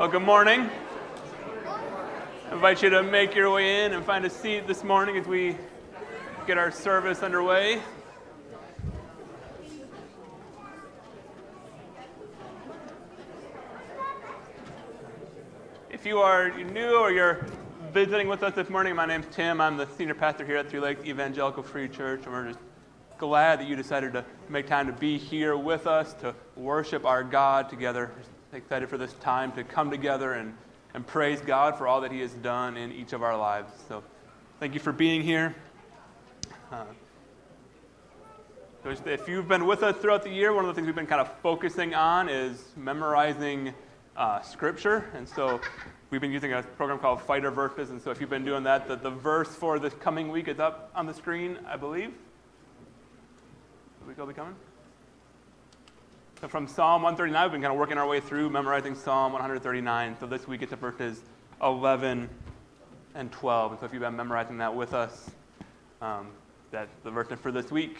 Well, good morning. I invite you to make your way in and find a seat this morning as we get our service underway. If you are new or you're visiting with us this morning, my name's Tim. I'm the senior pastor here at Three Lakes Evangelical Free Church, and we're just glad that you decided to make time to be here with us to worship our God together. Excited for this time to come together and, and praise God for all that He has done in each of our lives. So, thank you for being here. Uh, if you've been with us throughout the year, one of the things we've been kind of focusing on is memorizing uh, scripture. And so we've been using a program called Fighter Verses. And so if you've been doing that, the, the verse for this coming week is up on the screen, I believe. The week will be coming. So from Psalm 139, we've been kind of working our way through memorizing Psalm 139. So this week it's verses 11 and 12. And so if you've been memorizing that with us, um, that's the verse for this week.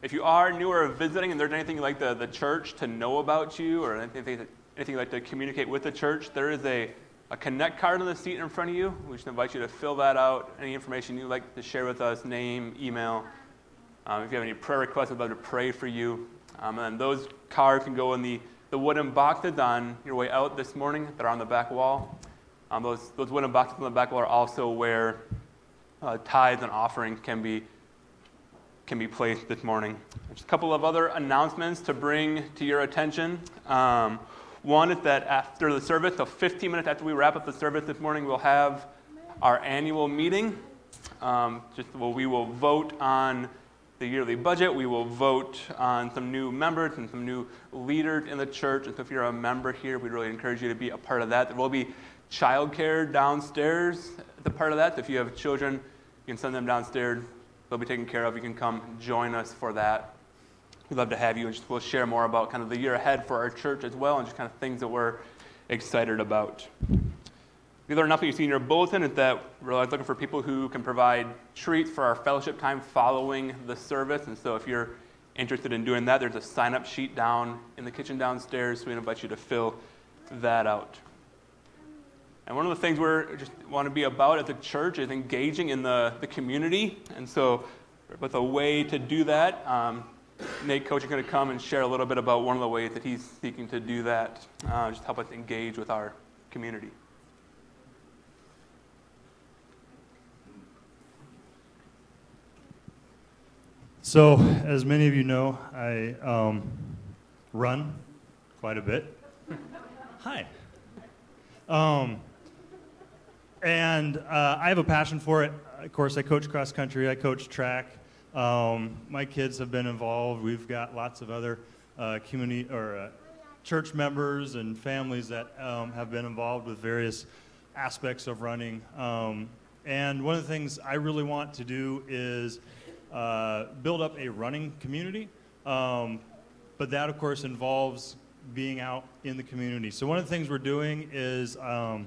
If you are new or visiting and there's anything you'd like the, the church to know about you or anything anything you'd like to communicate with the church, there is a, a connect card on the seat in front of you. We should invite you to fill that out. Any information you'd like to share with us, name, email. Um, if you have any prayer requests, we'd love to pray for you. Um, and those cards can go in the, the wooden boxes on your way out this morning that are on the back wall. Um, those, those wooden boxes on the back wall are also where uh, tithes and offerings can be, can be placed this morning. Just a couple of other announcements to bring to your attention. Um, one is that after the service, so 15 minutes after we wrap up the service this morning, we'll have our annual meeting. Um, just we will vote on the yearly budget. We will vote on some new members and some new leaders in the church. And so, if you're a member here, we'd really encourage you to be a part of that. There will be childcare downstairs as a part of that. If you have children, you can send them downstairs. They'll be taken care of. You can come join us for that. We'd love to have you, and just we'll share more about kind of the year ahead for our church as well, and just kind of things that we're excited about. The other nothing, you see in your bulletin is that we're looking for people who can provide treats for our fellowship time following the service. And so if you're interested in doing that, there's a sign up sheet down in the kitchen downstairs. So we invite you to fill that out. And one of the things we just want to be about at the church is engaging in the, the community. And so, with a way to do that, um, Nate Coach is going to come and share a little bit about one of the ways that he's seeking to do that, uh, just help us engage with our community. So, as many of you know, I um, run quite a bit. Hi. Um, and uh, I have a passion for it. Of course, I coach cross country, I coach track. Um, my kids have been involved. We've got lots of other uh, community or uh, church members and families that um, have been involved with various aspects of running. Um, and one of the things I really want to do is uh, build up a running community. Um, but that, of course, involves being out in the community. So one of the things we're doing is um,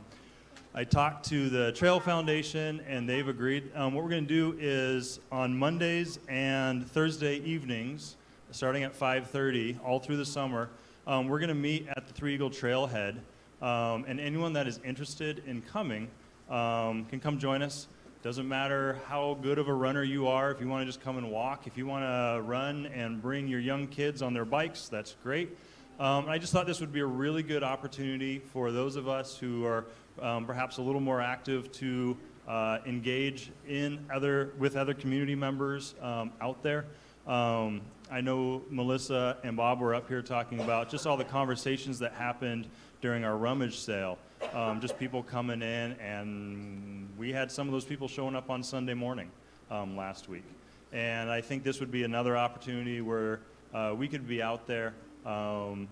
I talked to the Trail Foundation, and they've agreed. Um, what we're going to do is on Mondays and Thursday evenings, starting at 5:30, all through the summer, um, we're going to meet at the Three Eagle Trailhead, um, and anyone that is interested in coming um, can come join us. Doesn't matter how good of a runner you are. If you want to just come and walk, if you want to run and bring your young kids on their bikes, that's great. Um, I just thought this would be a really good opportunity for those of us who are um, perhaps a little more active to uh, engage in other with other community members um, out there. Um, I know Melissa and Bob were up here talking about just all the conversations that happened during our rummage sale. Um, just people coming in, and we had some of those people showing up on Sunday morning um, last week. And I think this would be another opportunity where uh, we could be out there um,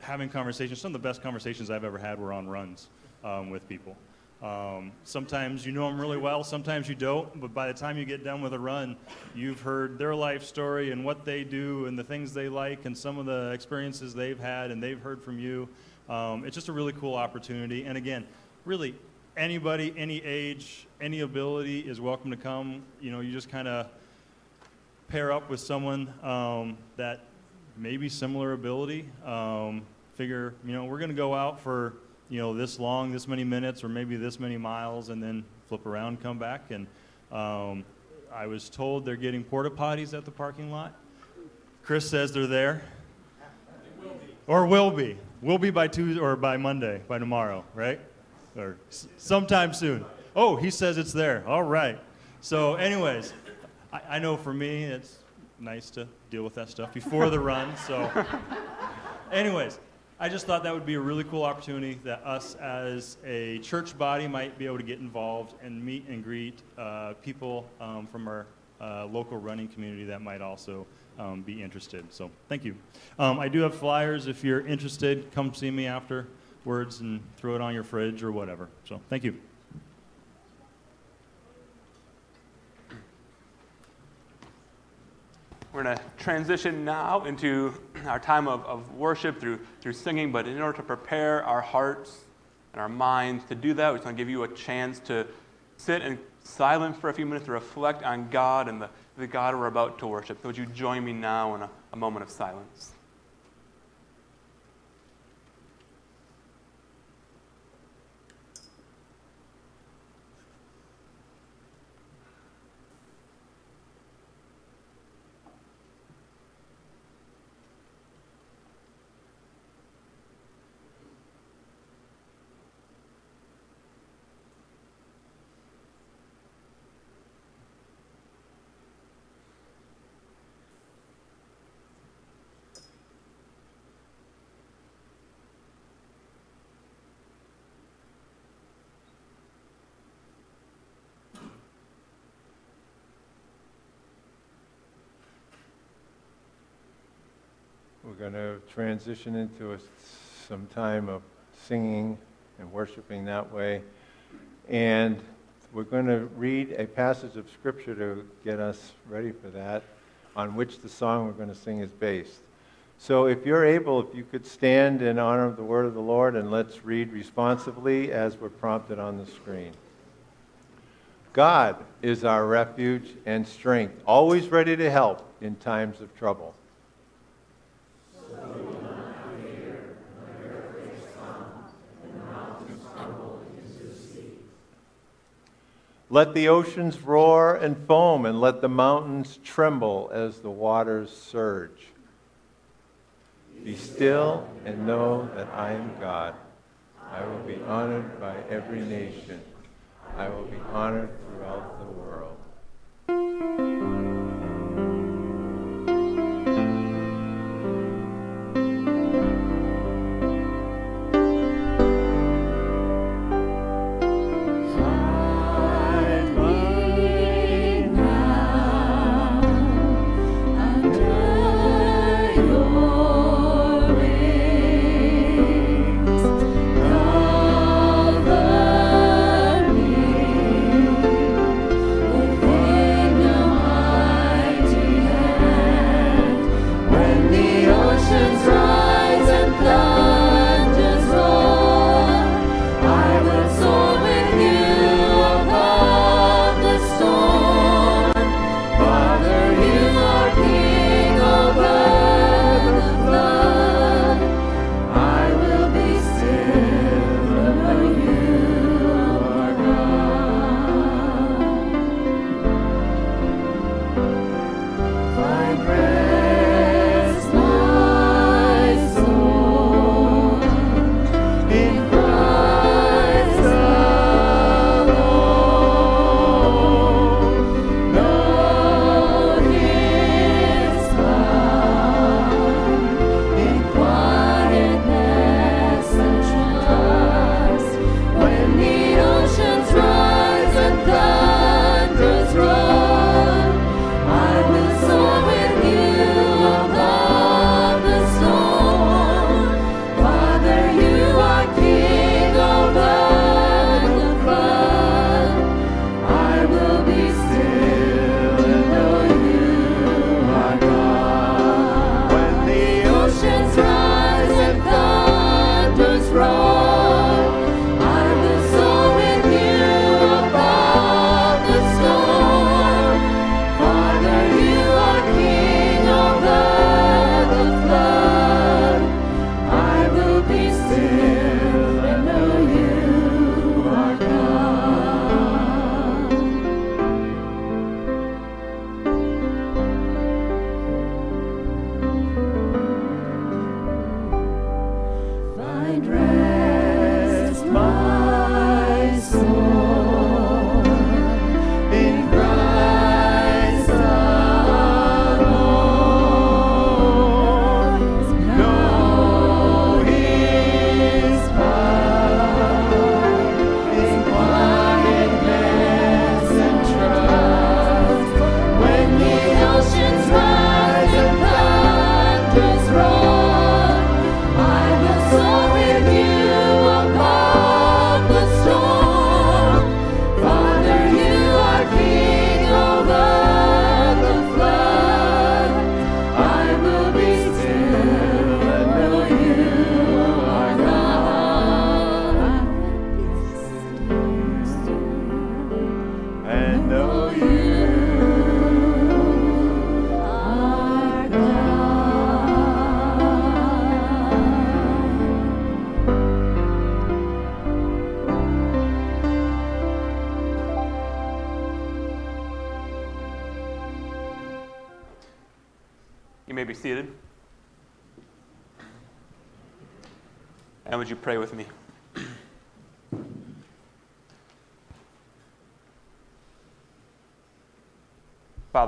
having conversations. Some of the best conversations I've ever had were on runs um, with people. Um, sometimes you know them really well, sometimes you don't, but by the time you get done with a run, you've heard their life story and what they do and the things they like and some of the experiences they've had and they've heard from you. Um, it's just a really cool opportunity. And again, really, anybody, any age, any ability is welcome to come. You know, you just kind of pair up with someone um, that maybe similar ability. Um, figure, you know, we're going to go out for – you know, this long, this many minutes, or maybe this many miles, and then flip around, come back. And um, I was told they're getting porta potties at the parking lot. Chris says they're there. Will or will be. Will be by Tuesday or by Monday, by tomorrow, right? Or sometime soon. Oh, he says it's there. All right. So, anyways, I, I know for me it's nice to deal with that stuff before the run. So, anyways, I just thought that would be a really cool opportunity that us as a church body might be able to get involved and meet and greet uh, people um, from our uh, local running community that might also um, be interested. So thank you. Um, I do have flyers. If you're interested, come see me afterwards and throw it on your fridge or whatever. So thank you. We're going to transition now into our time of, of worship through, through singing, but in order to prepare our hearts and our minds to do that, we're going to give you a chance to sit in silence for a few minutes to reflect on God and the, the God we're about to worship. So would you join me now in a, a moment of silence? Going to transition into a, some time of singing and worshiping that way. And we're going to read a passage of Scripture to get us ready for that, on which the song we're going to sing is based. So if you're able, if you could stand in honor of the word of the Lord, and let's read responsively as we're prompted on the screen. God is our refuge and strength, always ready to help in times of trouble. Let the oceans roar and foam, and let the mountains tremble as the waters surge. Be still and know that I am God. I will be honored by every nation. I will be honored throughout the world.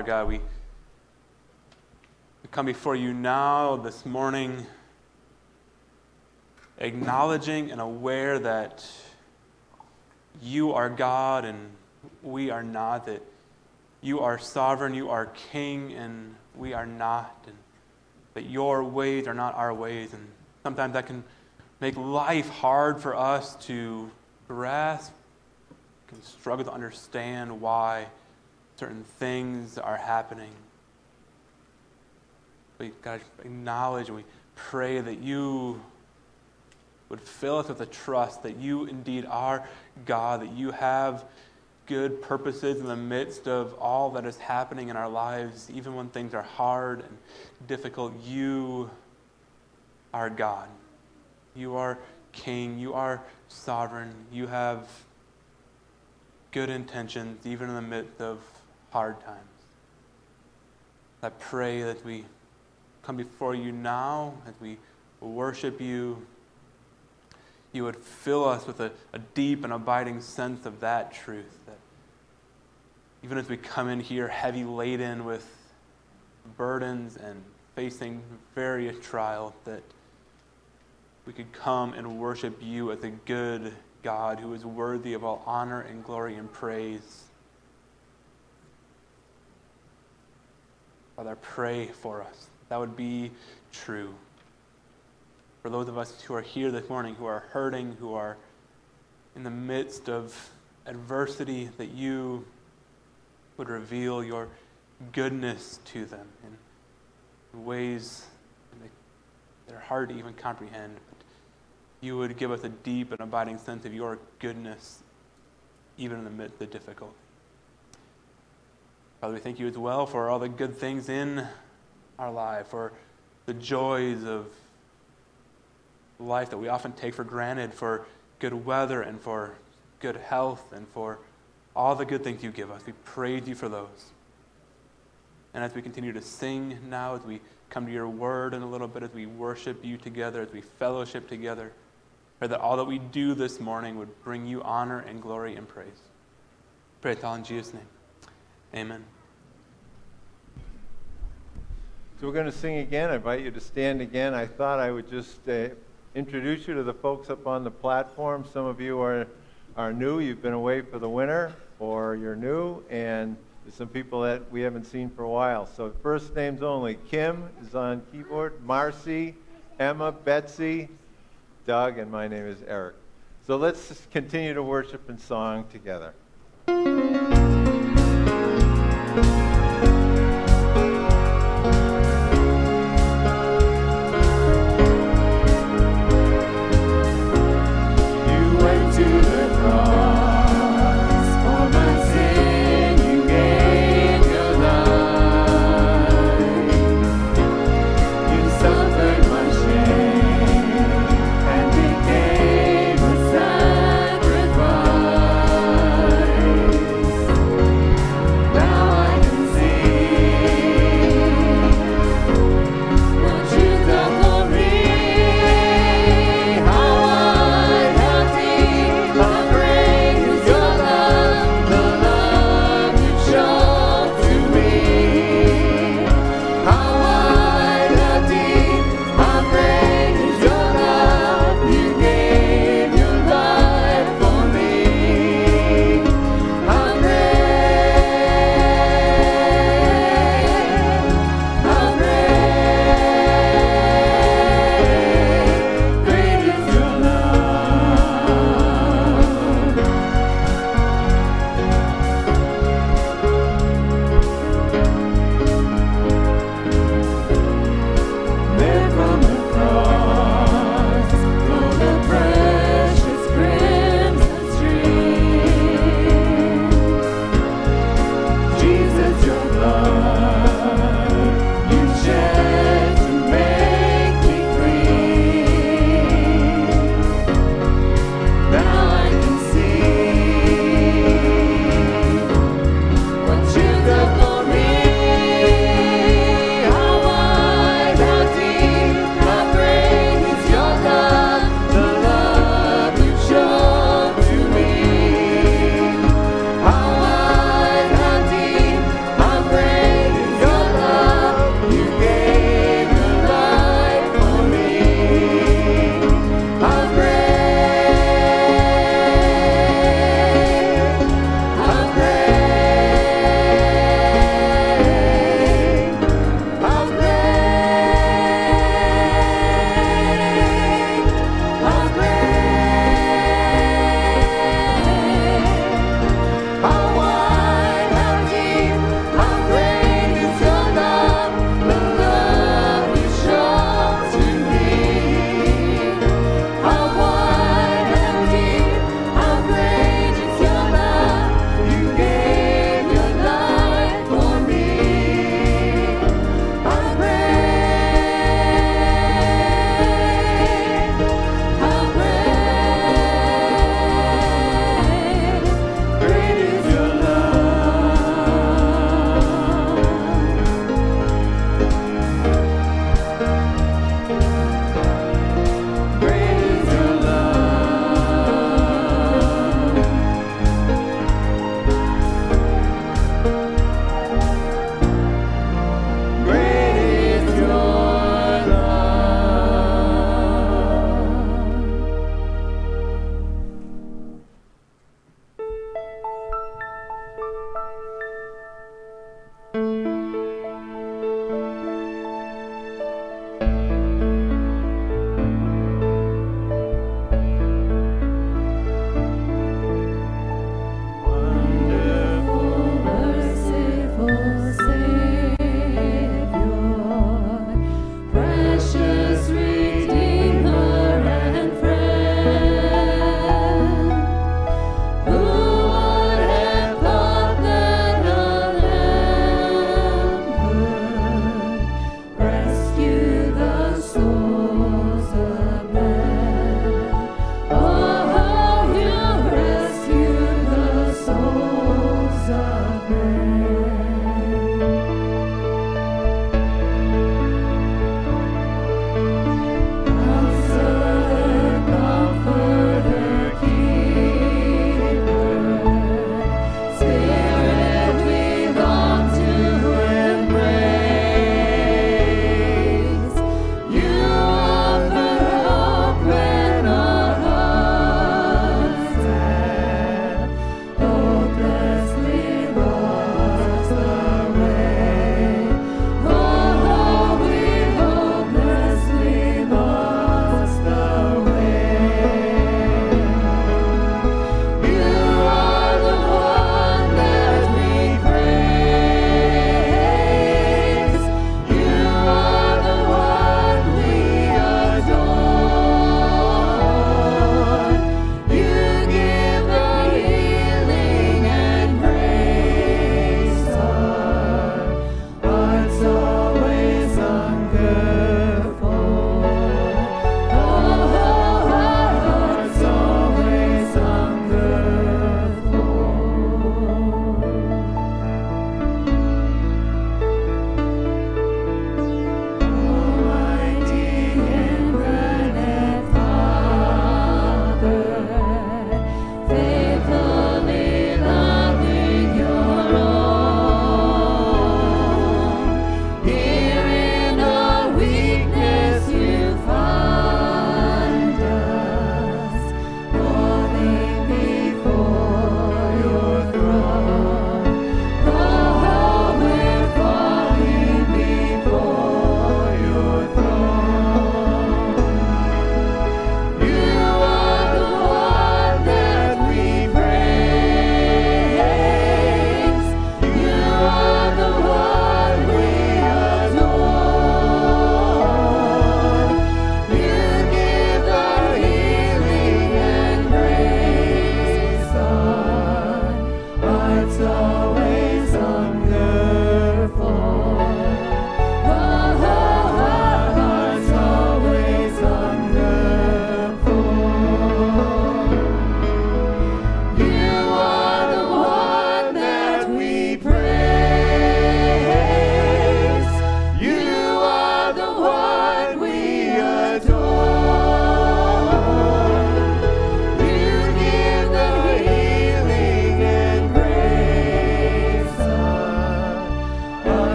Father God, we, we come before you now this morning, acknowledging and aware that you are God and we are not, that you are sovereign, you are king, and we are not, and that your ways are not our ways. And sometimes that can make life hard for us to grasp, can struggle to understand why certain things are happening. We God acknowledge and we pray that you would fill us with a trust that you indeed are God, that you have good purposes in the midst of all that is happening in our lives, even when things are hard and difficult. You are God. You are King. You are sovereign. You have good intentions, even in the midst of hard times. I pray that we come before you now, that we worship you, you would fill us with a, a deep and abiding sense of that truth. That even as we come in here heavy laden with burdens and facing various trials, that we could come and worship you as a good God who is worthy of all honor and glory and praise. Father, pray for us. That would be true. For those of us who are here this morning, who are hurting, who are in the midst of adversity, that you would reveal your goodness to them in ways that are hard to even comprehend. But you would give us a deep and abiding sense of your goodness, even in the midst of difficulty. Father, we thank you as well for all the good things in our life, for the joys of life that we often take for granted, for good weather and for good health and for all the good things you give us. We praise you for those. And as we continue to sing now, as we come to your word in a little bit, as we worship you together, as we fellowship together, pray that all that we do this morning would bring you honor and glory and praise. Pray it all in Jesus' name. Amen. So we're going to sing again. I invite you to stand again. I thought I would just uh, introduce you to the folks up on the platform. Some of you are, are new. You've been away for the winter, or you're new, and there's some people that we haven't seen for a while. So first names only. Kim is on keyboard. Marcy, Emma, Betsy, Doug, and my name is Eric. So let's continue to worship in song together.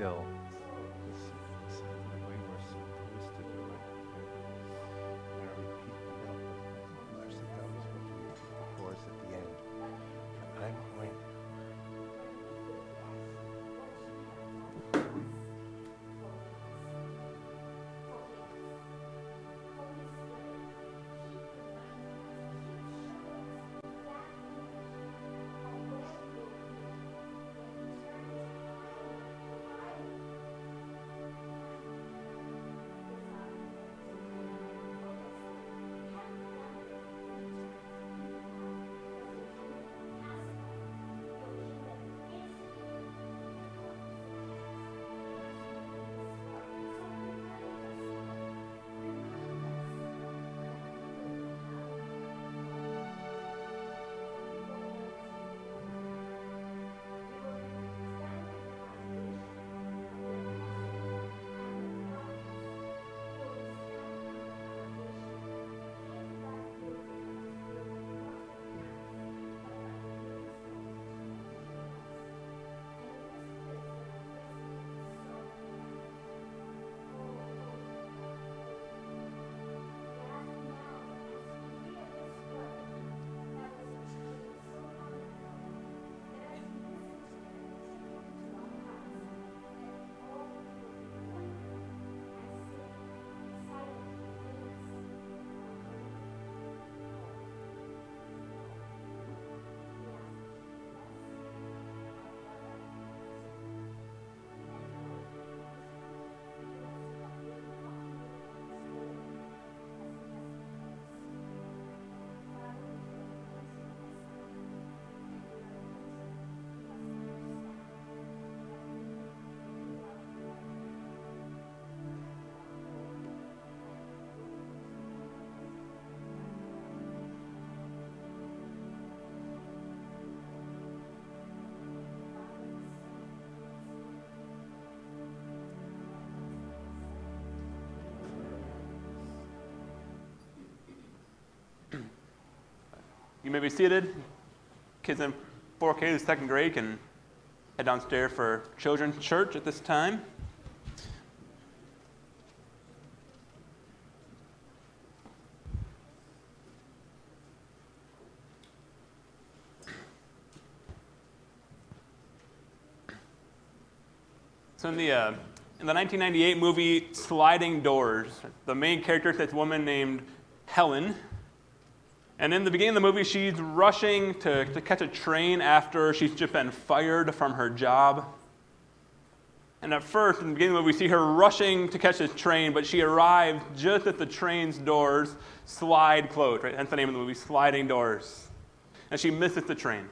Still. You may be seated. Kids in 4K to second grade can head downstairs for children's church at this time. So in the, uh, in the 1998 movie Sliding Doors, the main character is this woman named Helen. And in the beginning of the movie, she's rushing to, to catch a train after she's just been fired from her job. And at first, in the beginning of the movie, we see her rushing to catch this train, but she arrives just as the train's doors slide closed, right? Hence the name of the movie, Sliding Doors. And she misses the train.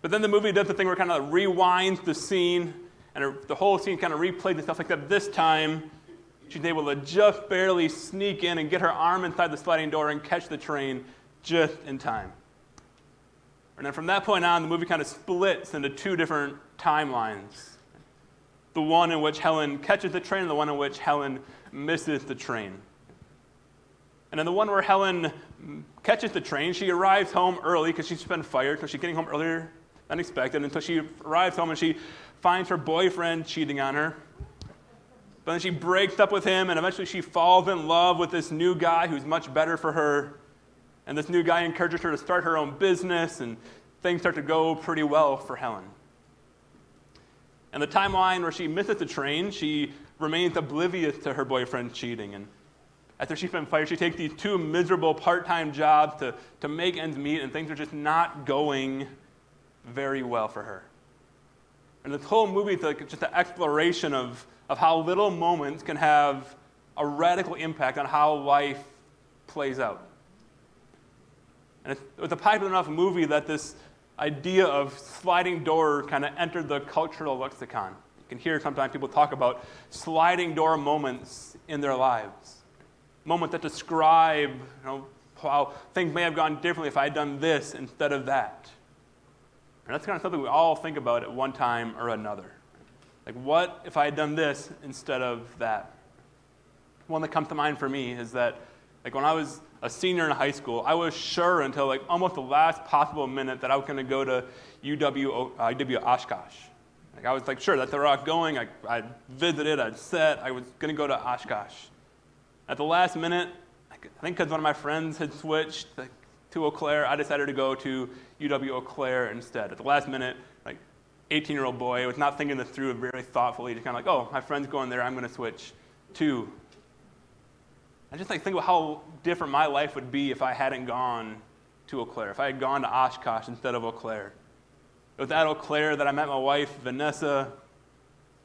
But then the movie does the thing where it kind of rewinds the scene and the whole scene kind of replays like that. This time, she's able to just barely sneak in and get her arm inside the sliding door and catch the train just in time. And then from that point on, the movie kind of splits into two different timelines the one in which Helen catches the train, and the one in which Helen misses the train. And in the one where Helen catches the train, she arrives home early because she's been fired, so she's getting home earlier than expected. And so she arrives home and she finds her boyfriend cheating on her. But then she breaks up with him, and eventually she falls in love with this new guy who's much better for her. And this new guy encourages her to start her own business, and things start to go pretty well for Helen. And the timeline where she misses the train, she remains oblivious to her boyfriend cheating. And after she's been fired, she takes these two miserable part time jobs to, to make ends meet, and things are just not going very well for her. And this whole movie is like just an exploration of, of how little moments can have a radical impact on how life plays out. And it was a popular enough movie that this idea of sliding door kind of entered the cultural lexicon. You can hear sometimes people talk about sliding door moments in their lives. Moments that describe you know, how things may have gone differently if I had done this instead of that. And that's kind of something we all think about at one time or another. Like, what if I had done this instead of that? One that comes to mind for me is that, like, when I was a senior in high school, I was sure until like almost the last possible minute that I was going to go to UW, uh, Oshkosh. Like, I was like, sure, that's the rock going. I, I visited, I'd set, I was going to go to Oshkosh. At the last minute, I think because one of my friends had switched, like, to Eau Claire, I decided to go to UW Eau Claire instead. At the last minute, like 18 year old boy, was not thinking this through very thoughtfully, just kind of like, oh, my friend's going there, I'm going to switch to. I just like think about how different my life would be if I hadn't gone to Eau Claire, if I had gone to Oshkosh instead of Eau Claire. It was at Eau Claire that I met my wife, Vanessa.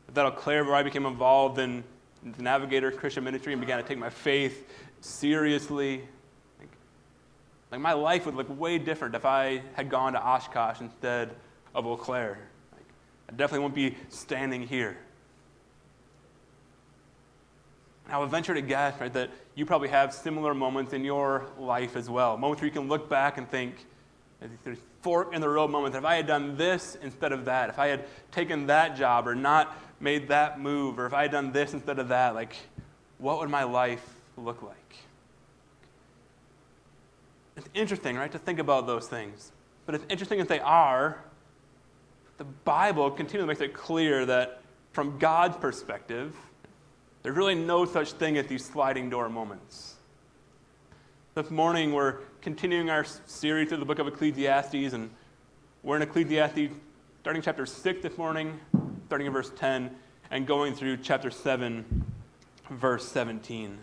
It was at Eau Claire where I became involved in the Navigator Christian ministry and began to take my faith seriously. Like my life would look way different if I had gone to Oshkosh instead of Eau Claire. Like, I definitely won't be standing here. And I would venture to guess, right, that you probably have similar moments in your life as well. Moments where you can look back and think, there's fork in the road moments. If I had done this instead of that, if I had taken that job or not made that move, or if I had done this instead of that, like, what would my life look like? It's interesting, right, to think about those things. But as interesting as they are, the Bible continually makes it clear that from God's perspective, there's really no such thing as these sliding door moments. This morning, we're continuing our series through the book of Ecclesiastes, and we're in Ecclesiastes starting chapter 6 this morning, starting in verse 10, and going through chapter 7, verse 17.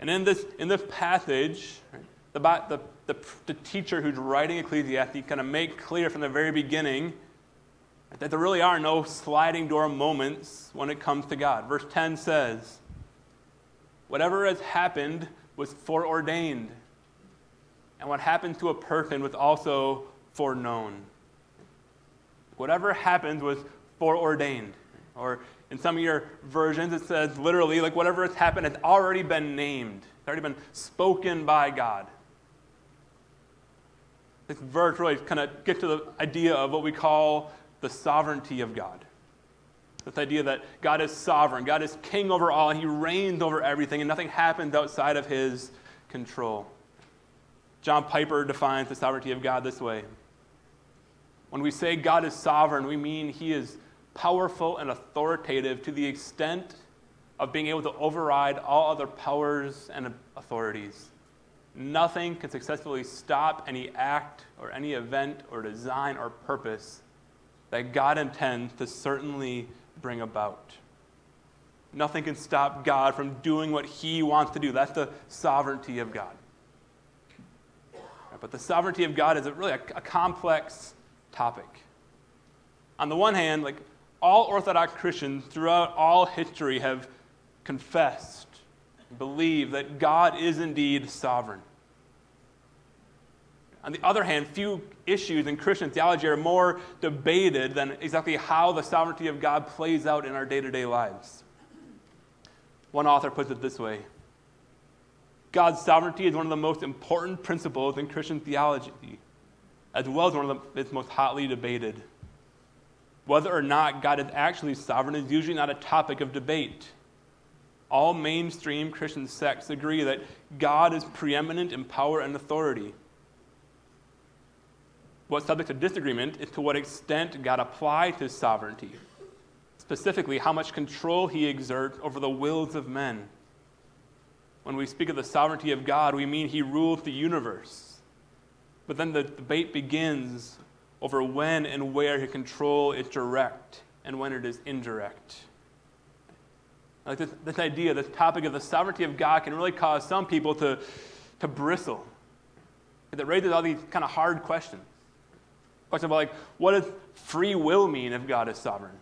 And in this, in this passage, the, the, the, the teacher who's writing Ecclesiastes kind of make clear from the very beginning that there really are no sliding door moments when it comes to God. Verse 10 says, Whatever has happened was foreordained, and what happens to a person was also foreknown. Whatever happened was foreordained. Or in some of your versions, it says literally, like whatever has happened has already been named, it's already been spoken by God. This verse really kind of gets to the idea of what we call the sovereignty of God. This idea that God is sovereign, God is king over all, he reigns over everything, and nothing happens outside of his control. John Piper defines the sovereignty of God this way When we say God is sovereign, we mean he is powerful and authoritative to the extent of being able to override all other powers and authorities. Nothing can successfully stop any act or any event or design or purpose that God intends to certainly bring about. Nothing can stop God from doing what he wants to do. That's the sovereignty of God. But the sovereignty of God is really a, a complex topic. On the one hand, like all Orthodox Christians throughout all history have confessed, believed that God is indeed sovereign. On the other hand, few issues in Christian theology are more debated than exactly how the sovereignty of God plays out in our day to day lives. One author puts it this way God's sovereignty is one of the most important principles in Christian theology, as well as one of its most hotly debated. Whether or not God is actually sovereign is usually not a topic of debate. All mainstream Christian sects agree that God is preeminent in power and authority. What's subject to disagreement is to what extent God applies his sovereignty, specifically, how much control he exerts over the wills of men. When we speak of the sovereignty of God, we mean he rules the universe. But then the debate begins over when and where his control is direct and when it is indirect. Like this, this idea, this topic of the sovereignty of God can really cause some people to, to bristle. It raises all these kind of hard questions. Questions about like, what does free will mean if God is sovereign?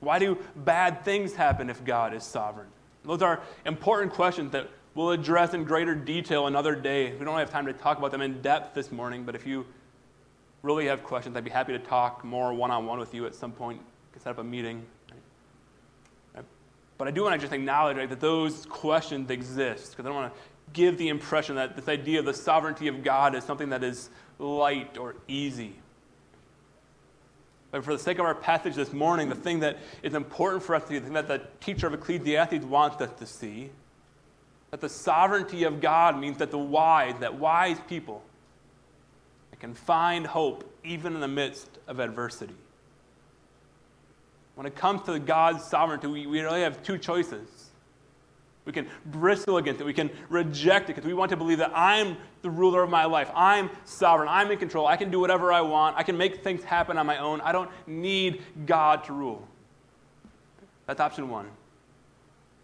Why do bad things happen if God is sovereign? Those are important questions that we'll address in greater detail another day. We don't have time to talk about them in depth this morning, but if you really have questions, I'd be happy to talk more one on one with you at some point. Set up a meeting. But I do want to just acknowledge right, that those questions exist because I don't want to give the impression that this idea of the sovereignty of God is something that is light or easy. But for the sake of our passage this morning, the thing that is important for us to see, the thing that the teacher of Ecclesiastes wants us to see, that the sovereignty of God means that the wise, that wise people, can find hope even in the midst of adversity. When it comes to God's sovereignty, we, we really have two choices. We can bristle against it. We can reject it because we want to believe that I'm the ruler of my life. I'm sovereign. I'm in control. I can do whatever I want. I can make things happen on my own. I don't need God to rule. That's option one.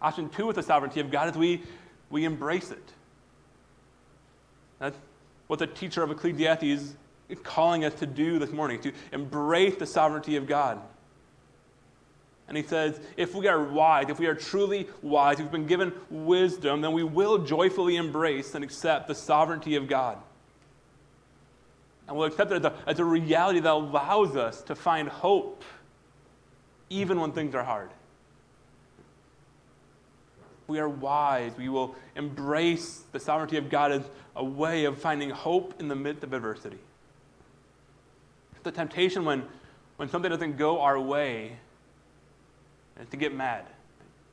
Option two with the sovereignty of God is we, we embrace it. What the teacher of Ecclesiastes is calling us to do this morning, to embrace the sovereignty of God. And he says, if we are wise, if we are truly wise, if we've been given wisdom, then we will joyfully embrace and accept the sovereignty of God. And we'll accept it as a, as a reality that allows us to find hope even when things are hard. we are wise, we will embrace the sovereignty of God as a way of finding hope in the midst of adversity. The temptation when, when something doesn't go our way is to get mad.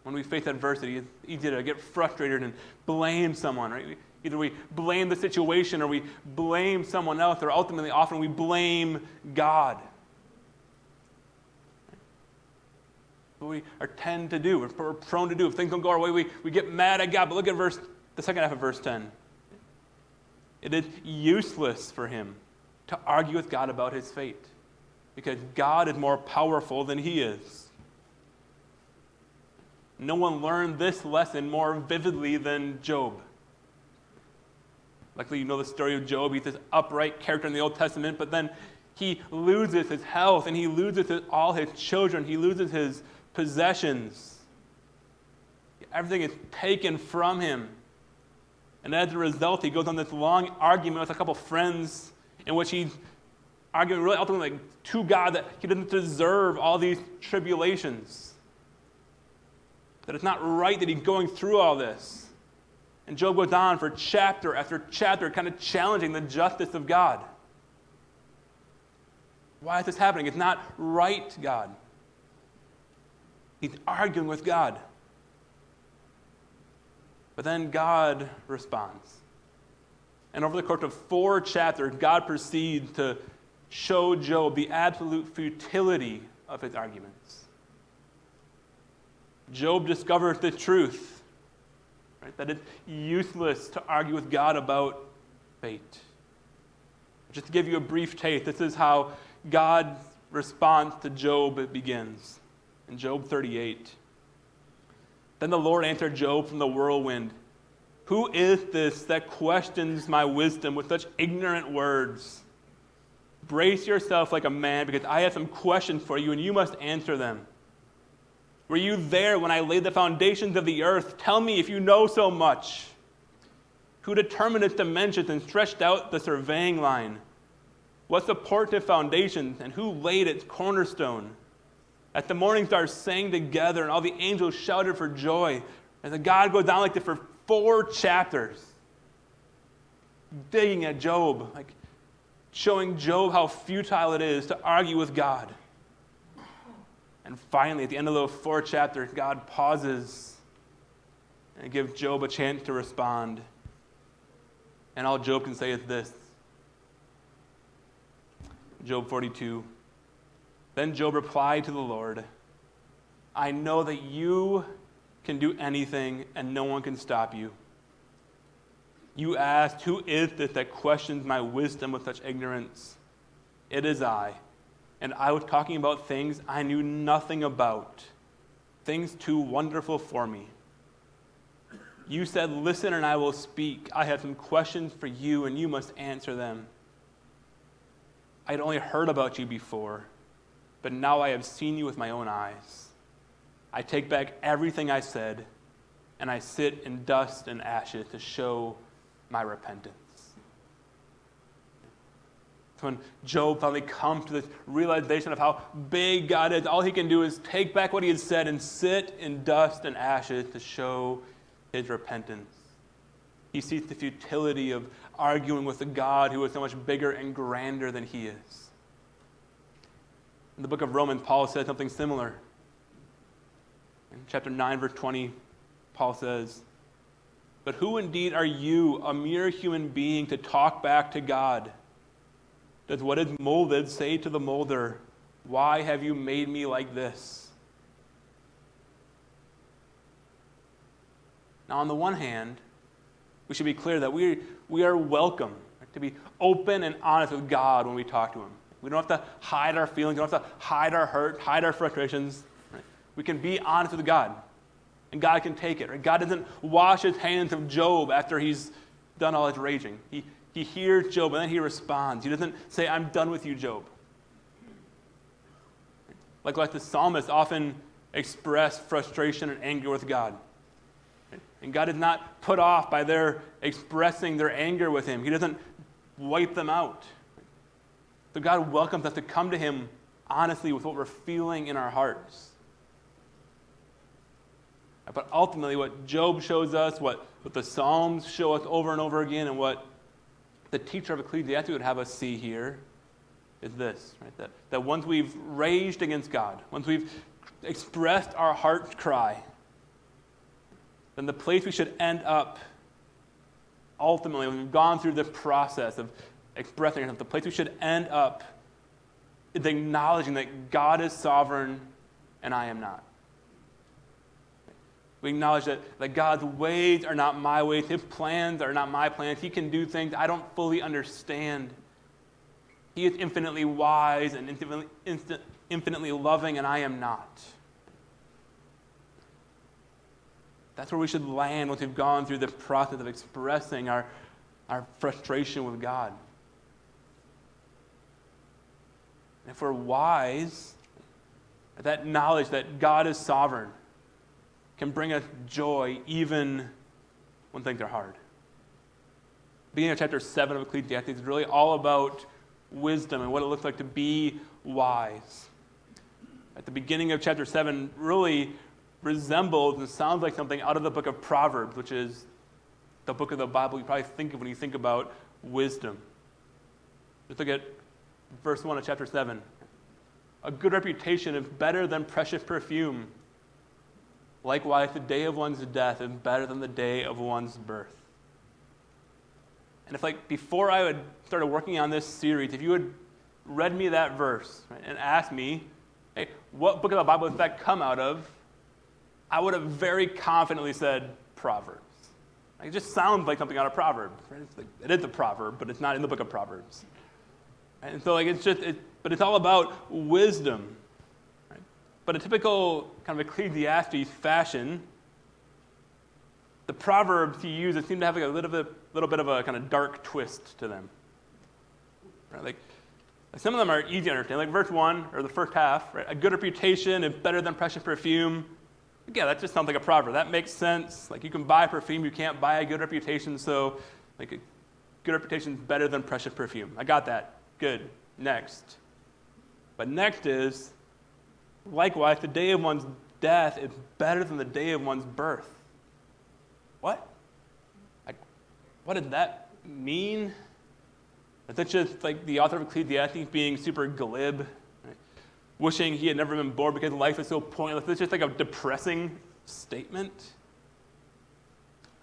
When we face adversity, it's easy to get frustrated and blame someone, right? Either we blame the situation or we blame someone else, or ultimately, often we blame God. What we are tend to do, we're prone to do. If things don't go our way, we, we get mad at God. But look at verse, the second half of verse 10. It is useless for him to argue with God about his fate because God is more powerful than he is. No one learned this lesson more vividly than Job. Likely, you know the story of Job. He's this upright character in the Old Testament, but then he loses his health and he loses his, all his children. He loses his possessions. Everything is taken from him. And as a result, he goes on this long argument with a couple friends in which he's arguing really ultimately to God that he doesn't deserve all these tribulations that it's not right that he's going through all this. And Job goes on for chapter after chapter, kind of challenging the justice of God. Why is this happening? It's not right, God. He's arguing with God. But then God responds. And over the course of four chapters, God proceeds to show Job the absolute futility of his arguments. Job discovers the truth, right, that it's useless to argue with God about fate. Just to give you a brief taste, this is how God's response to Job begins in Job 38. Then the Lord answered Job from the whirlwind Who is this that questions my wisdom with such ignorant words? Brace yourself like a man, because I have some questions for you, and you must answer them. Were you there when I laid the foundations of the earth? Tell me if you know so much. Who determined its dimensions and stretched out the surveying line? What supported foundations, and who laid its cornerstone? As the morning stars sang together, and all the angels shouted for joy, And the God goes on like this for four chapters, digging at Job, like showing Job how futile it is to argue with God. And finally, at the end of those four chapters, God pauses and gives Job a chance to respond. And all Job can say is this Job 42. Then Job replied to the Lord, I know that you can do anything and no one can stop you. You asked, Who is this that questions my wisdom with such ignorance? It is I. And I was talking about things I knew nothing about, things too wonderful for me. You said, Listen and I will speak. I have some questions for you and you must answer them. I had only heard about you before, but now I have seen you with my own eyes. I take back everything I said, and I sit in dust and ashes to show my repentance. When Job finally comes to this realization of how big God is, all he can do is take back what he had said and sit in dust and ashes to show his repentance. He sees the futility of arguing with a God who is so much bigger and grander than he is. In the book of Romans, Paul says something similar. In chapter 9, verse 20, Paul says, but who indeed are you, a mere human being, to talk back to God? Does what is molded say to the molder, Why have you made me like this? Now, on the one hand, we should be clear that we, we are welcome to be open and honest with God when we talk to Him. We don't have to hide our feelings, we don't have to hide our hurt, hide our frustrations. Right? We can be honest with God and God can take it. Right? God doesn't wash his hands of Job after he's done all his raging. He, he hears Job and then he responds. He doesn't say, I'm done with you, Job. Like, like the psalmist often express frustration and anger with God. And God is not put off by their expressing their anger with him. He doesn't wipe them out. So God welcomes us to come to him honestly with what we're feeling in our hearts. But ultimately, what Job shows us, what, what the Psalms show us over and over again, and what the teacher of Ecclesiastes would have us see here is this right? that, that once we've raged against God, once we've expressed our heart's cry, then the place we should end up ultimately, when we've gone through this process of expressing ourselves, the place we should end up is acknowledging that God is sovereign and I am not. We acknowledge that, that God's ways are not my ways, His plans are not my plans. He can do things I don't fully understand. He is infinitely wise and infinitely, infinitely loving, and I am not. That's where we should land once we've gone through the process of expressing our, our frustration with God. And if we're wise, that knowledge that God is sovereign, can bring us joy even when things are hard. Beginning of chapter 7 of Ecclesiastes is really all about wisdom and what it looks like to be wise. At the beginning of chapter 7, really resembles and sounds like something out of the book of Proverbs, which is the book of the Bible you probably think of when you think about wisdom. Just look at verse 1 of chapter 7. A good reputation is better than precious perfume Likewise, the day of one's death is better than the day of one's birth. And if, like, before I had started working on this series, if you had read me that verse right, and asked me, hey, what book of the Bible does that come out of? I would have very confidently said Proverbs. It just sounds like something out of Proverbs. Right? Like, it is a proverb, but it's not in the book of Proverbs. And so, like, it's just, it, but it's all about wisdom. Right? But a typical kind of Ecclesiastes fashion, the proverbs he uses seem to have like a little bit, little bit of a kind of dark twist to them. Right? Like, like some of them are easy to understand. Like verse one or the first half, right? A good reputation is better than precious perfume. Yeah, that just sounds like a proverb. That makes sense. Like you can buy perfume, you can't buy a good reputation. So, like a good reputation is better than precious perfume. I got that. Good. Next. But next is, likewise, the day of one's death is better than the day of one's birth. What? Like, what did that mean? Is that just like the author of Ecclesiastes being super glib, right? wishing he had never been born because life is so pointless? It's just like a depressing statement.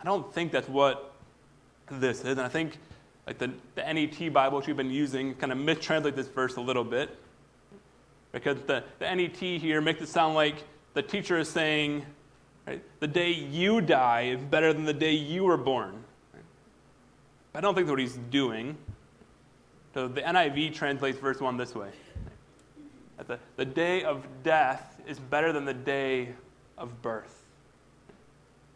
I don't think that's what this is, and I think like the, the NET Bible, which we've been using, kind of mistranslate this verse a little bit. Because the, the NET here makes it sound like the teacher is saying, right, the day you die is better than the day you were born. Right? I don't think that's what he's doing. So the NIV translates verse 1 this way that the, the day of death is better than the day of birth.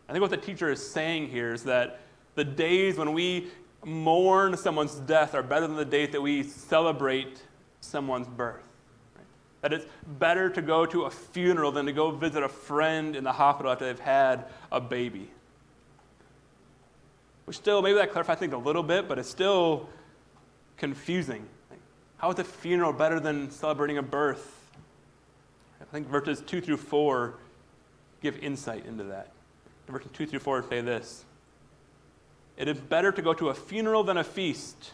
I think what the teacher is saying here is that the days when we mourn someone's death are better than the date that we celebrate someone's birth. That it's better to go to a funeral than to go visit a friend in the hospital after they've had a baby. Which still, maybe that clarifies things a little bit, but it's still confusing. How is a funeral better than celebrating a birth? I think verses 2 through 4 give insight into that. Verses 2 through 4 say this It is better to go to a funeral than a feast,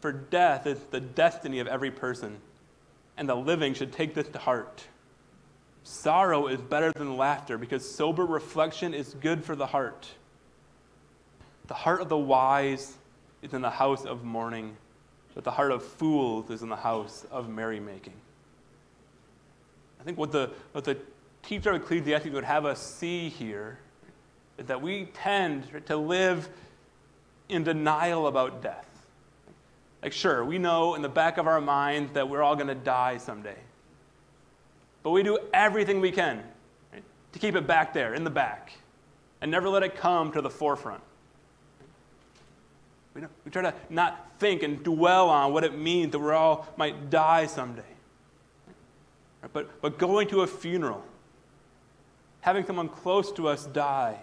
for death is the destiny of every person, and the living should take this to heart. Sorrow is better than laughter because sober reflection is good for the heart. The heart of the wise is in the house of mourning, but the heart of fools is in the house of merrymaking. I think what the, what the teacher of Ecclesiastes would have us see here that we tend to live in denial about death. Like, sure, we know in the back of our mind that we're all going to die someday. But we do everything we can right, to keep it back there, in the back, and never let it come to the forefront. We, we try to not think and dwell on what it means that we all might die someday. But, but going to a funeral, having someone close to us die,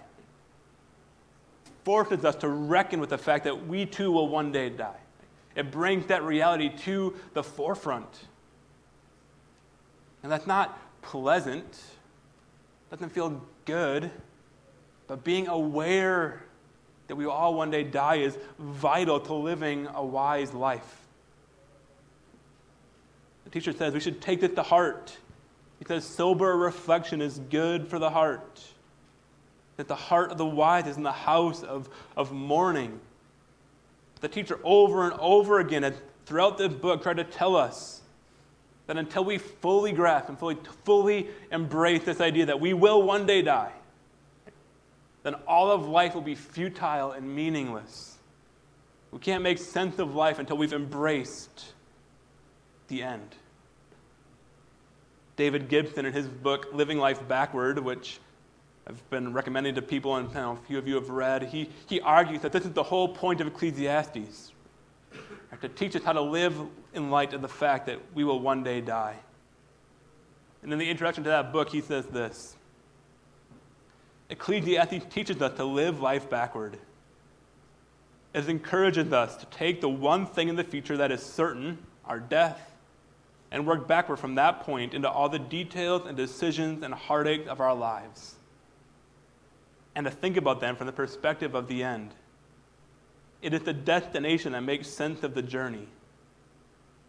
forces us to reckon with the fact that we too will one day die. It brings that reality to the forefront. And that's not pleasant, doesn't feel good, but being aware that we all one day die is vital to living a wise life. The teacher says we should take this to heart. He says sober reflection is good for the heart. That the heart of the wise is in the house of, of mourning. The teacher over and over again throughout this book tried to tell us that until we fully grasp and fully, fully embrace this idea that we will one day die, then all of life will be futile and meaningless. We can't make sense of life until we've embraced the end. David Gibson, in his book Living Life Backward, which I've been recommending to people and a few of you have read, he, he argues that this is the whole point of Ecclesiastes to teach us how to live in light of the fact that we will one day die. And in the introduction to that book, he says this Ecclesiastes teaches us to live life backward. It encourages us to take the one thing in the future that is certain, our death, and work backward from that point into all the details and decisions and heartache of our lives. And to think about them from the perspective of the end. It is the destination that makes sense of the journey.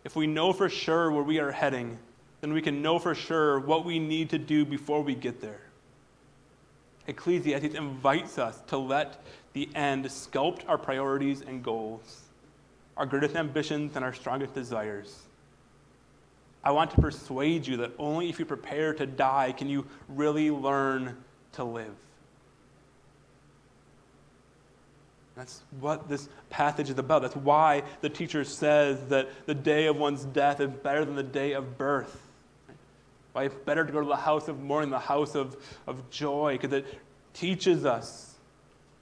If we know for sure where we are heading, then we can know for sure what we need to do before we get there. Ecclesiastes invites us to let the end sculpt our priorities and goals, our greatest ambitions and our strongest desires. I want to persuade you that only if you prepare to die can you really learn to live. That's what this passage is about. That's why the teacher says that the day of one's death is better than the day of birth. Why it's better to go to the house of mourning, the house of, of joy, because it teaches us.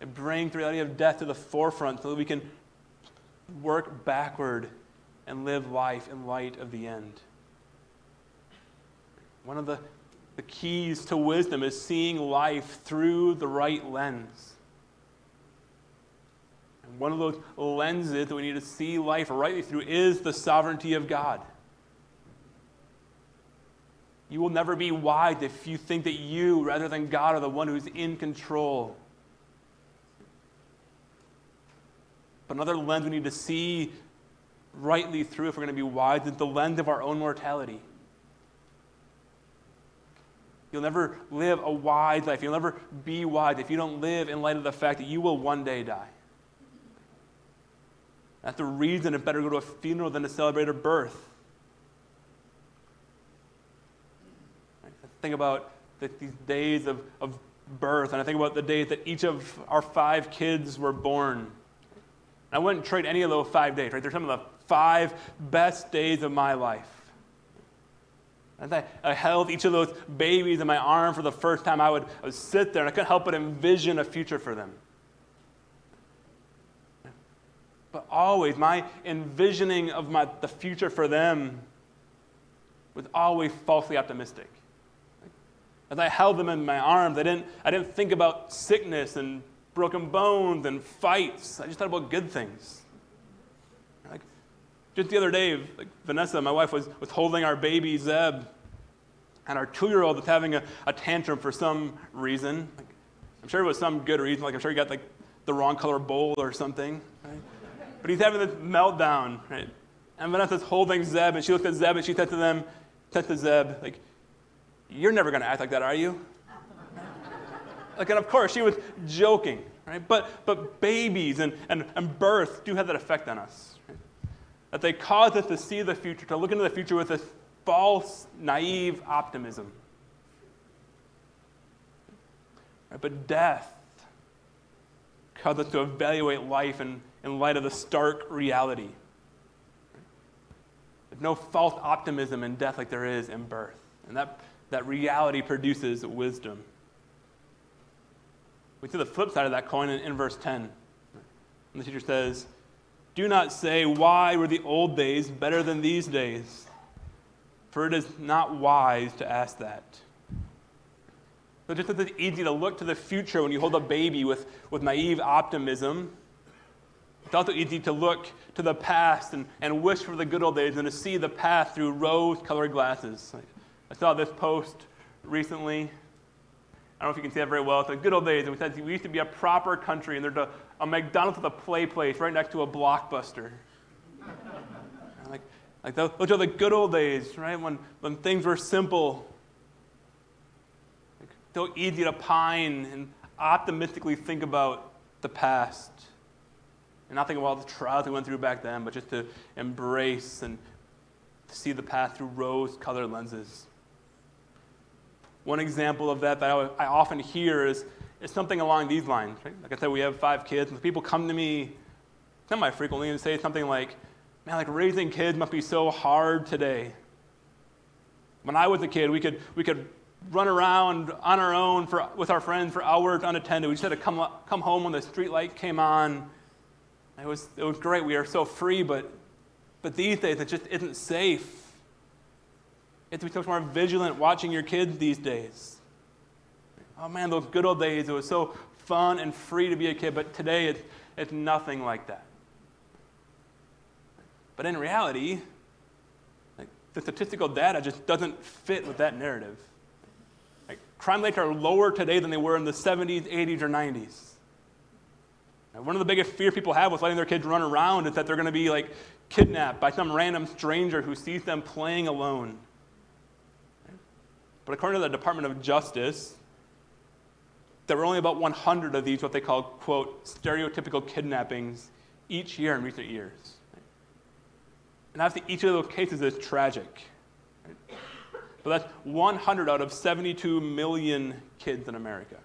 It brings the reality of death to the forefront so that we can work backward and live life in light of the end. One of the, the keys to wisdom is seeing life through the right lens. One of those lenses that we need to see life rightly through is the sovereignty of God. You will never be wise if you think that you, rather than God, are the one who's in control. But another lens we need to see rightly through if we're going to be wise is the lens of our own mortality. You'll never live a wise life. You'll never be wise if you don't live in light of the fact that you will one day die. That's the reason it better go to a funeral than to celebrate a birth. I think about the, these days of, of birth, and I think about the days that each of our five kids were born. I wouldn't trade any of those five days, right? They're some of the five best days of my life. As I, I held each of those babies in my arm for the first time, I would, I would sit there and I couldn't help but envision a future for them. But always, my envisioning of my, the future for them was always falsely optimistic. As I held them in my arms, I didn't, I didn't think about sickness and broken bones and fights. I just thought about good things. Like, just the other day, like Vanessa, my wife, was, was holding our baby Zeb, and our two year old is having a, a tantrum for some reason. Like, I'm sure it was some good reason, like I'm sure he got like the wrong color bowl or something. Right? But he's having this meltdown, right? And Vanessa's holding Zeb, and she looks at Zeb and she said to them, said to Zeb, like, You're never going to act like that, are you? like, and of course, she was joking, right? But, but babies and, and, and birth do have that effect on us that they cause us to see the future, to look into the future with this false, naive optimism. Right? But death causes us to evaluate life in, in light of the stark reality. There's no false optimism in death like there is in birth. And that, that reality produces wisdom. We see the flip side of that coin in, in verse 10. And the teacher says, do not say, Why were the old days better than these days? For it is not wise to ask that. So just as it's easy to look to the future when you hold a baby with, with naive optimism, it's also easy to look to the past and, and wish for the good old days and to see the past through rose colored glasses. I saw this post recently I don't know if you can see that very well. It's the good old days. And we said we used to be a proper country, and there's a, a McDonald's with a play place right next to a blockbuster. like, like those, those are the good old days, right? When, when things were simple. Like, so easy to pine and optimistically think about the past. And not think about all the trials we went through back then, but just to embrace and see the path through rose colored lenses. One example of that that I, often hear is, is something along these lines. Right? Like I said, we have five kids, and people come to me semi frequently and say something like, Man, like raising kids must be so hard today. When I was a kid, we could, we could run around on our own for, with our friends for hours unattended. We just had to come, come home when the street light came on. It was, it was great. We are so free, but, but these days it just isn't safe. You have to be so much more vigilant watching your kids these days. Oh man, those good old days, it was so fun and free to be a kid, but today it's, it's nothing like that. But in reality, like, the statistical data just doesn't fit with that narrative. Like, crime rates are lower today than they were in the 70s, 80s, or 90s. One of the biggest fears people have with letting their kids run around is that they're going to be like kidnapped by some random stranger who sees them playing alone. But according to the Department of Justice, there were only about 100 of these, what they call, quote, stereotypical kidnappings each year in recent years. And obviously, each of those cases is tragic. But that's 100 out of 72 million kids in America,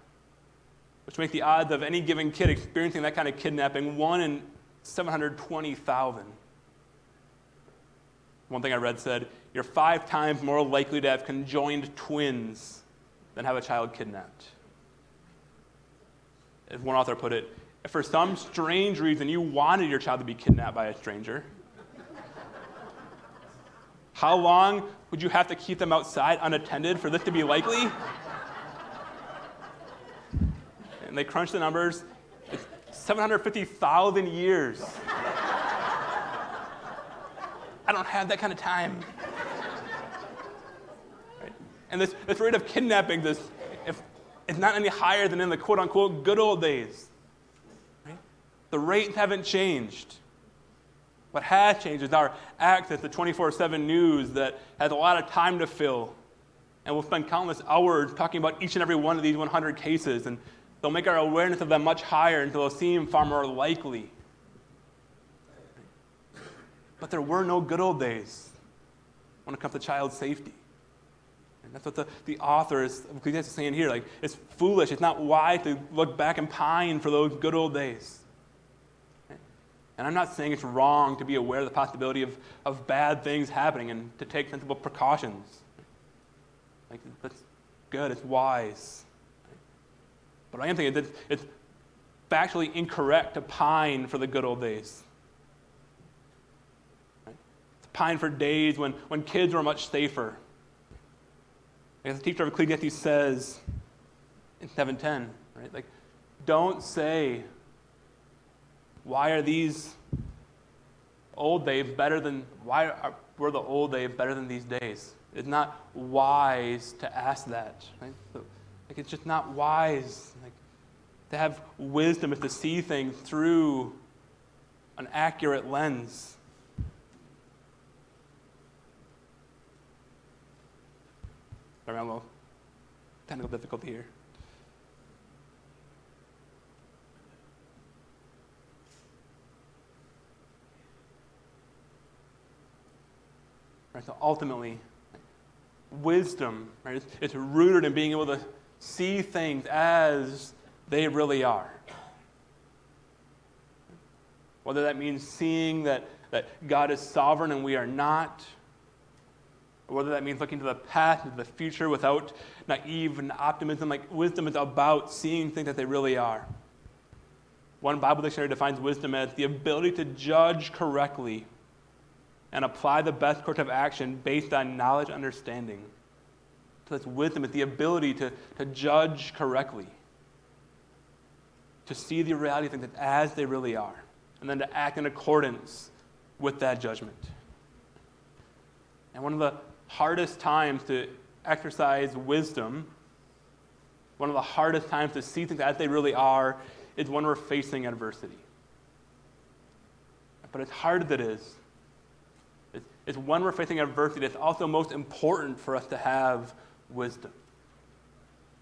which make the odds of any given kid experiencing that kind of kidnapping 1 in 720,000. One thing I read said, you're five times more likely to have conjoined twins than have a child kidnapped. As one author put it, if for some strange reason you wanted your child to be kidnapped by a stranger, how long would you have to keep them outside unattended for this to be likely? And they crunched the numbers. It's 750,000 years. I don't have that kind of time. Right? And this, this rate of kidnapping this, if, is not any higher than in the quote unquote good old days. Right? The rates haven't changed. What has changed is our access to 24 7 news that has a lot of time to fill. And we'll spend countless hours talking about each and every one of these 100 cases, and they'll make our awareness of them much higher until they'll seem far more likely. But there were no good old days when it comes to child safety. And that's what the, the author is, is saying here. Like, it's foolish, it's not wise to look back and pine for those good old days. And I'm not saying it's wrong to be aware of the possibility of, of bad things happening and to take sensible precautions. Like, that's good, it's wise. But I am thinking that it's factually incorrect to pine for the good old days. Right? To pine for days when, when kids were much safer. As the teacher of Ecclesiastes says in 710, right? Like, don't say why are these old days better than, why are, were the old days better than these days? It's not wise to ask that. Right? So, like, it's just not wise. Like, to have wisdom is to see things through an accurate lens. I'm a little technical difficulty here. Right? So ultimately, wisdom right, it's, it's rooted in being able to see things as they really are. Whether that means seeing that, that God is sovereign and we are not, or whether that means looking to the past and the future without naive and optimism. Like wisdom is about seeing things that they really are. One Bible dictionary defines wisdom as the ability to judge correctly and apply the best course of action based on knowledge and understanding. So that's wisdom, it's the ability to, to judge correctly, to see the reality of things as they really are, and then to act in accordance with that judgment. And one of the hardest times to exercise wisdom, one of the hardest times to see things as they really are, is when we're facing adversity. But as hard as it is, it's when we're facing adversity, it's also most important for us to have wisdom.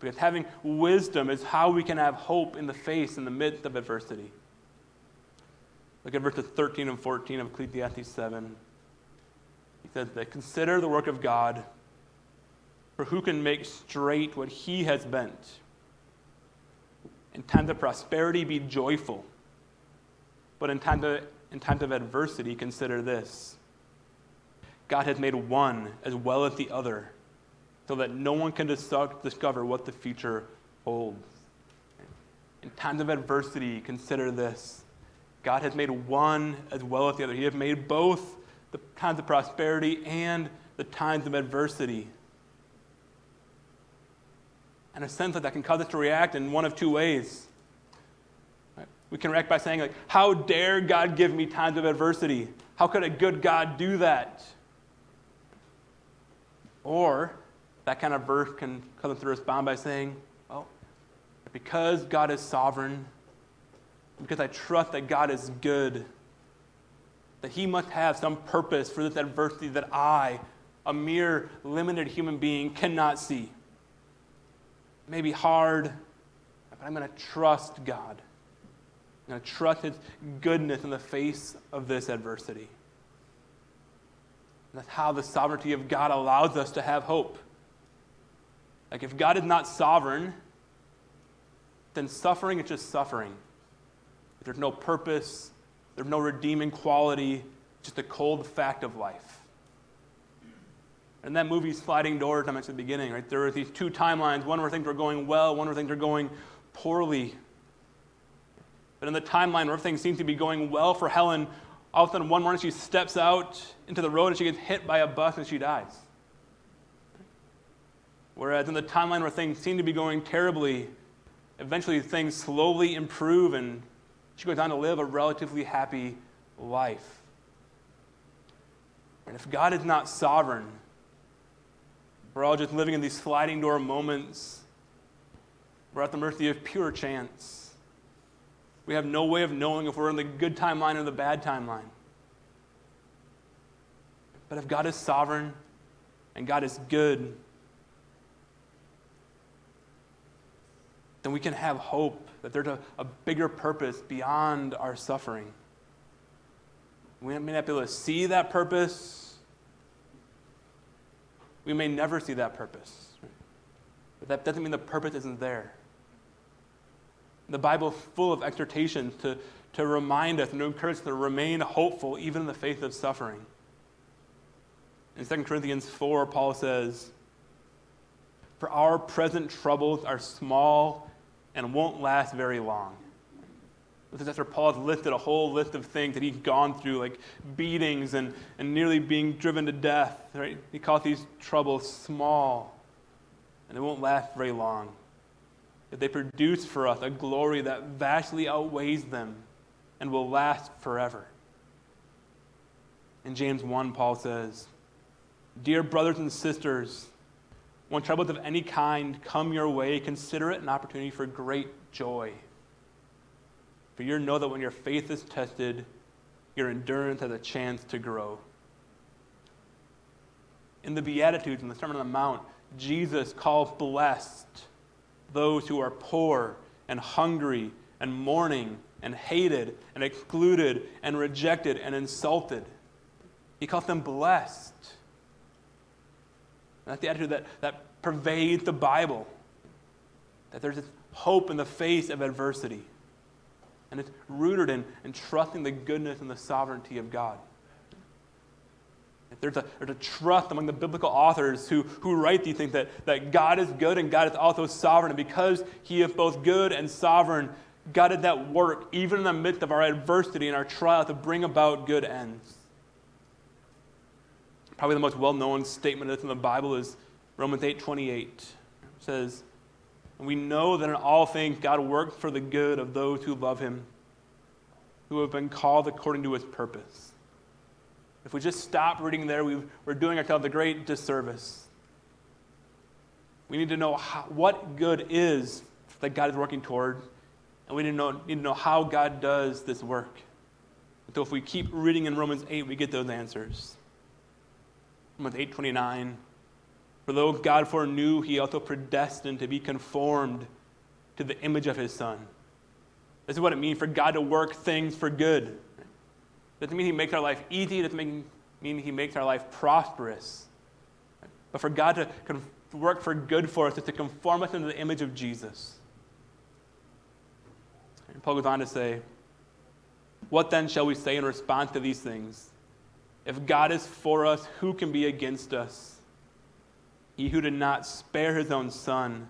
Because having wisdom is how we can have hope in the face, in the midst of adversity. Look at verses 13 and 14 of Ecclesiastes 7. He says that consider the work of God, for who can make straight what he has bent? In times of prosperity, be joyful. But in times of, in times of adversity, consider this God has made one as well as the other so that no one can discover what the future holds. In times of adversity, consider this God has made one as well as the other. He has made both the times of prosperity and the times of adversity. And a sense that that can cause us to react in one of two ways. We can react by saying, like, how dare God give me times of adversity? How could a good God do that? Or that kind of verse can come through respond by saying, well, because God is sovereign, because I trust that God is good, that He must have some purpose for this adversity that I, a mere limited human being, cannot see. It may be hard, But I'm going to trust God. I'm going to trust His goodness in the face of this adversity. And that's how the sovereignty of God allows us to have hope. Like, if God is not sovereign, then suffering is just suffering. There's no purpose, there's no redeeming quality, just a cold fact of life. And that movie, Sliding Doors, I mentioned at the beginning, right? There are these two timelines one where things are going well, one where things are going poorly. But in the timeline where everything seems to be going well for Helen, all of a sudden one morning she steps out into the road and she gets hit by a bus and she dies. Whereas in the timeline where things seem to be going terribly, eventually things slowly improve and she goes on to live a relatively happy life. And if God is not sovereign, we're all just living in these sliding door moments. We're at the mercy of pure chance. We have no way of knowing if we're in the good timeline or the bad timeline. But if God is sovereign and God is good, then we can have hope that there's a, a bigger purpose beyond our suffering. We may not be able to see that purpose. We may never see that purpose. But that doesn't mean the purpose isn't there. The Bible is full of exhortations to, to remind us and to encourage us to remain hopeful even in the face of suffering. In 2 Corinthians 4, Paul says, For our present troubles are small and won't last very long. This is after Paul has listed a whole list of things that he's gone through, like beatings and, and nearly being driven to death. Right? He calls these troubles small, and they won't last very long. That they produce for us a glory that vastly outweighs them and will last forever. In James 1, Paul says, Dear brothers and sisters, when troubles of any kind come your way, consider it an opportunity for great joy. For you know that when your faith is tested, your endurance has a chance to grow. In the Beatitudes, in the Sermon on the Mount, Jesus calls blessed those who are poor and hungry and mourning and hated and excluded and rejected and insulted. He calls them blessed. That's the attitude that, that pervades the Bible. That there's this hope in the face of adversity. And it's rooted in, in trusting the goodness and the sovereignty of God. There's a, there's a trust among the biblical authors who, who write these things that, that God is good and God is also sovereign. And because He is both good and sovereign, God did that work even in the midst of our adversity and our trial to bring about good ends. Probably the most well-known statement that's in the Bible is Romans 8:28. It says, "And we know that in all things God works for the good of those who love him, who have been called according to his purpose." If we just stop reading there, we are doing ourselves a great disservice. We need to know how, what good is that God is working toward, and we need to, know, need to know how God does this work. so if we keep reading in Romans 8, we get those answers. Romans 8:29. For those God foreknew, he also predestined to be conformed to the image of his son. This is what it means for God to work things for good. It doesn't mean he makes our life easy, it doesn't mean he makes our life prosperous. But for God to work for good for us is to conform us into the image of Jesus. And Paul goes on to say, What then shall we say in response to these things? If God is for us, who can be against us? He who did not spare his own son,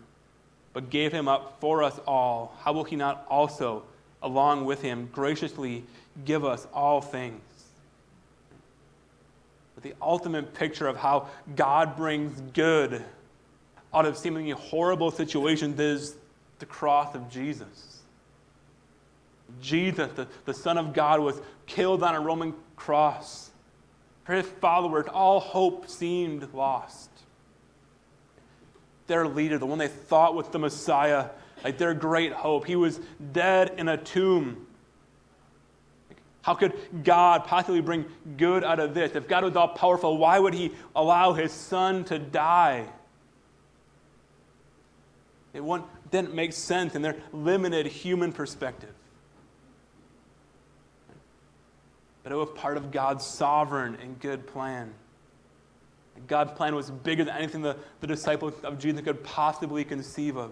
but gave him up for us all, how will he not also, along with him, graciously give us all things? But the ultimate picture of how God brings good out of seemingly horrible situations is the cross of Jesus. Jesus, the, the Son of God, was killed on a Roman cross his followers, all hope seemed lost. Their leader, the one they thought was the Messiah, like their great hope, he was dead in a tomb. How could God possibly bring good out of this? If God was all powerful, why would he allow his son to die? It didn't make sense in their limited human perspective. But it was part of God's sovereign and good plan. God's plan was bigger than anything the, the disciples of Jesus could possibly conceive of.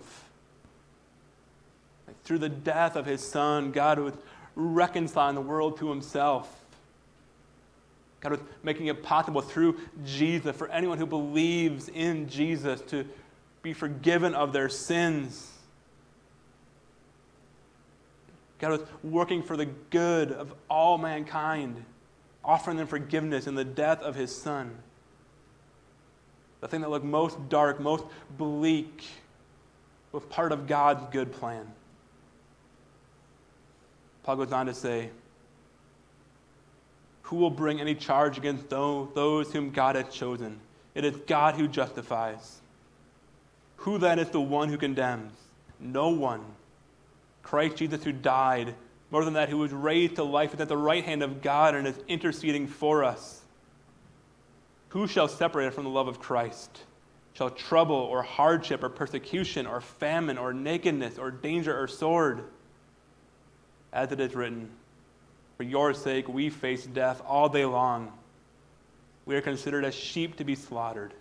Through the death of his son, God was reconciling the world to himself. God was making it possible through Jesus for anyone who believes in Jesus to be forgiven of their sins. God was working for the good of all mankind, offering them forgiveness in the death of his son. The thing that looked most dark, most bleak, was part of God's good plan. Paul goes on to say, Who will bring any charge against those whom God has chosen? It is God who justifies. Who then is the one who condemns? No one. Christ Jesus, who died, more than that, who was raised to life, is at the right hand of God and is interceding for us. Who shall separate us from the love of Christ? Shall trouble or hardship or persecution or famine or nakedness or danger or sword? as it is written, For your sake we face death all day long. We are considered as sheep to be slaughtered.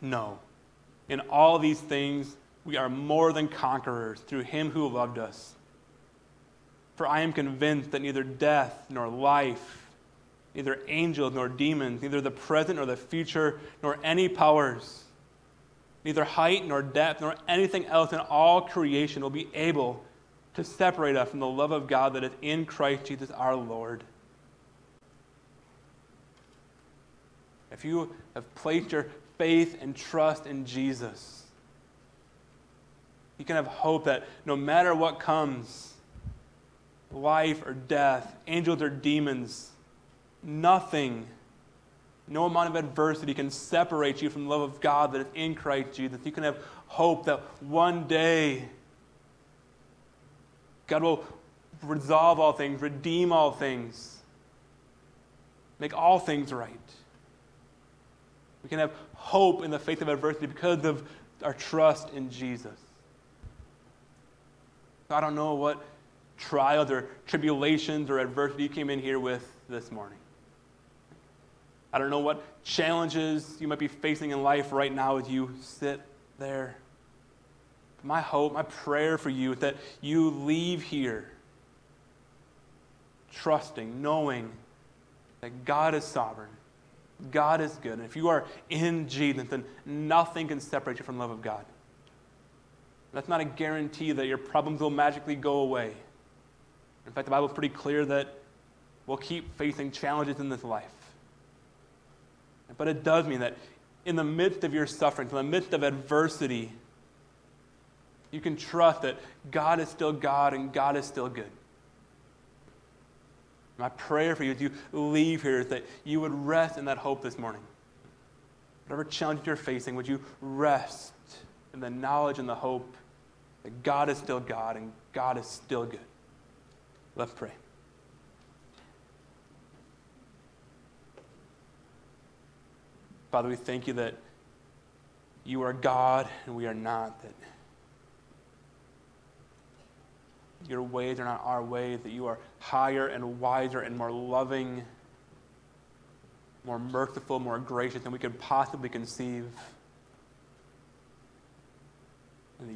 No. In all these things, we are more than conquerors through him who loved us. For I am convinced that neither death nor life, neither angels nor demons, neither the present nor the future, nor any powers, neither height nor depth, nor anything else in all creation will be able to separate us from the love of God that is in Christ Jesus our Lord. If you have placed your faith and trust in Jesus, you can have hope that no matter what comes, life or death, angels or demons, nothing, no amount of adversity can separate you from the love of God that is in Christ Jesus. You can have hope that one day God will resolve all things, redeem all things, make all things right. We can have hope in the face of adversity because of our trust in Jesus. I don't know what trials or tribulations or adversity you came in here with this morning. I don't know what challenges you might be facing in life right now as you sit there my hope, my prayer for you is that you leave here trusting, knowing that God is sovereign, God is good. And if you are in Jesus, then nothing can separate you from the love of God. That's not a guarantee that your problems will magically go away. In fact, the Bible is pretty clear that we'll keep facing challenges in this life. But it does mean that in the midst of your suffering, in the midst of adversity, you can trust that God is still God and God is still good. My prayer for you as you leave here is that you would rest in that hope this morning. Whatever challenge you're facing, would you rest in the knowledge and the hope that God is still God and God is still good? Let's pray. Father, we thank you that you are God and we are not, that your ways are not our ways, that you are higher and wiser and more loving, more merciful, more gracious than we could possibly conceive.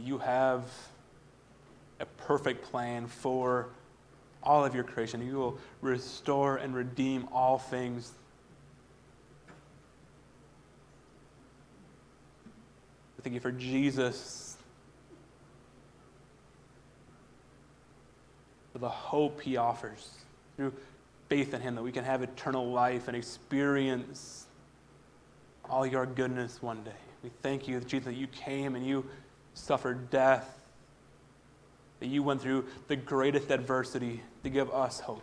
You have a perfect plan for all of your creation. You will restore and redeem all things. Thank you for Jesus for the hope he offers through faith in him that we can have eternal life and experience all your goodness one day. We thank you, Jesus, that you came and you suffered death, that you went through the greatest adversity to give us hope.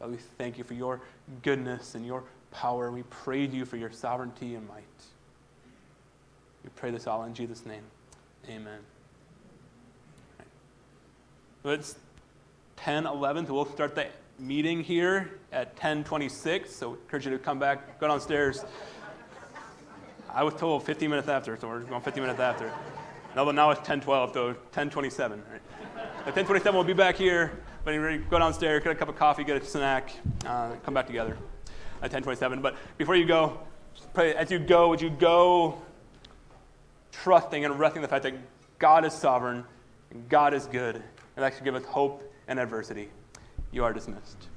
God, we thank you for your goodness and your power. We praise you for your sovereignty and might. We pray this all in Jesus' name. Amen. So it's 10, 11, so we'll start the meeting here at 10:26. So I encourage you to come back, go downstairs. I was told 15 minutes after, so we're going 15 minutes after. No, but now it's 10:12, so 10:27. Right? At 10:27, we'll be back here. But anyway, go downstairs, get a cup of coffee, get a snack, uh, come back together at 10:27. But before you go, pray, as you go, would you go trusting and resting the fact that God is sovereign, and God is good, and that should give us hope and adversity. You are dismissed.